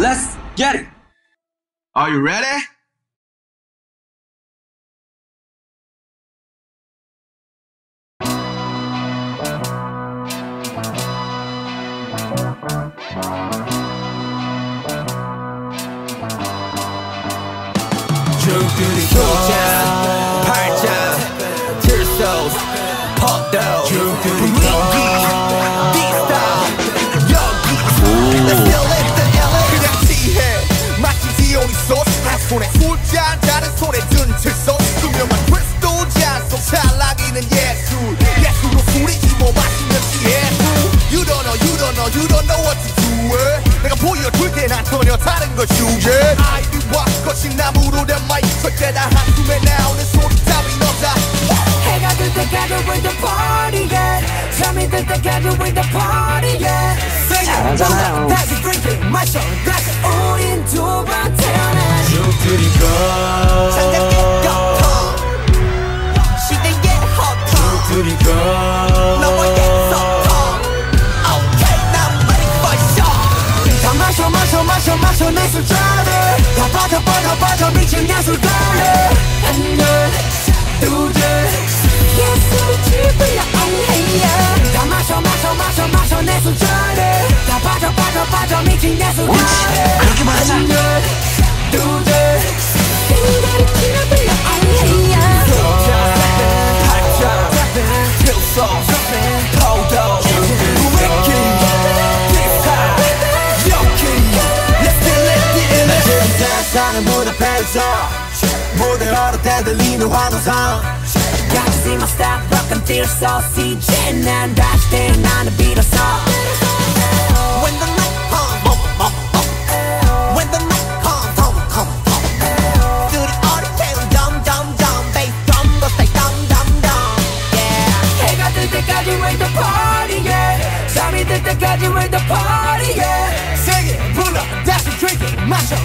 Let's get it! Are you ready? Jump 술잔 다른 손에 든 틸소스 투명한 크리스탈 잔속 찰나기는 예술 예술로 술이지 뭐 마시면 예술 You don't know you don't know you don't know what to do it. 내가 보여줄게 난 전혀 다른 것이지 아이비와 거친 나무로 된 마이크 절대 다 한숨에 나오는 소리 따윈 없다 해가 뜰 때까지 with the party yeah 잠이 들 때까지 with the party yeah 잘하잖아요. 다시 drinking 마셔 다시 우린 두번 태어나 장작의 거통 시대의 허통 너와의 소통 Okay now I'm ready for show 다 마셔 마셔 마셔 마셔 내 술잔을 다 빠져 빠져 빠져 미친 예술가를 하나 둘셋 예술이 지불려 엉해야 다 마셔 마셔 마셔 마셔 내 술잔을 다 빠져 빠져 빠져 미친 예술가를 문 앞에서 무대 걸을 때 들리는 환호성 같이 see my style rock and feel so CJ 난 다시 태어나는 비로소 When the night comes boom, boom, boom. When the night comes come come come 둘이 어리태운 dum dum dum bass drum 더 stay dum dum dum yeah 해가 뜰 때까지 with the party yeah 잠이 들 때까지 with the party yeah 세게 불러 다시 drink it 마셔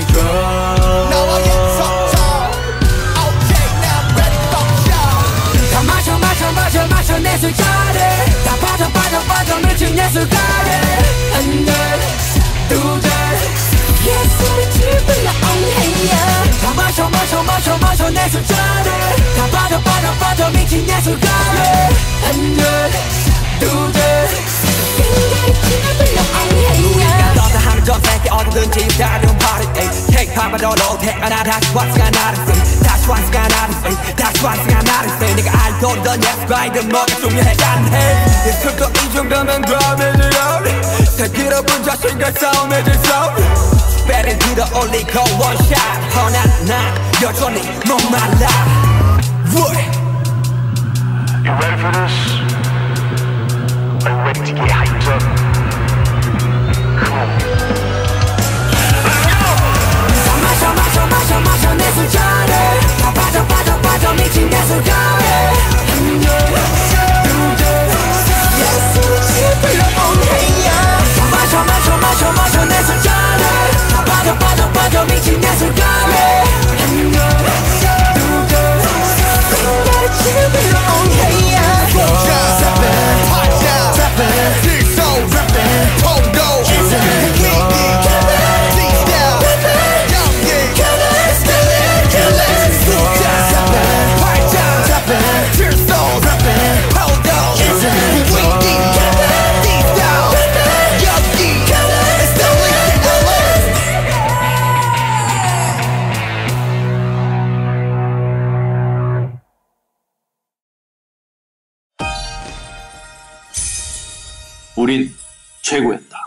허터 나와의 소통 Okay now I'm ready for show. 다 마셔 마셔 마셔 마셔 내 술잔을 다 빠져 빠져 빠져 미친 하나 둘셋 예술이 지불려 엉해야 다 마셔 마셔 마셔 마셔 내 술잔을 다 빠져 빠져 빠져 미친 예술가를. 하나 둘셋 생각이 전생에 어디든지 다른 party day Take time but all take 하나 다시 왔으가 나를 say 다시 왔으가 나를 say 다시 왔으가 나를 say 네가 알던 yes grind 뭐가 중요해 안해 있을 거이 정도면 다음에지요 다 잃어본 자신과 싸움해질 싸움 배를 들어 올리고 원샷 허나 난 여전히 목말라 What? You ready for this? 우린 최고였다.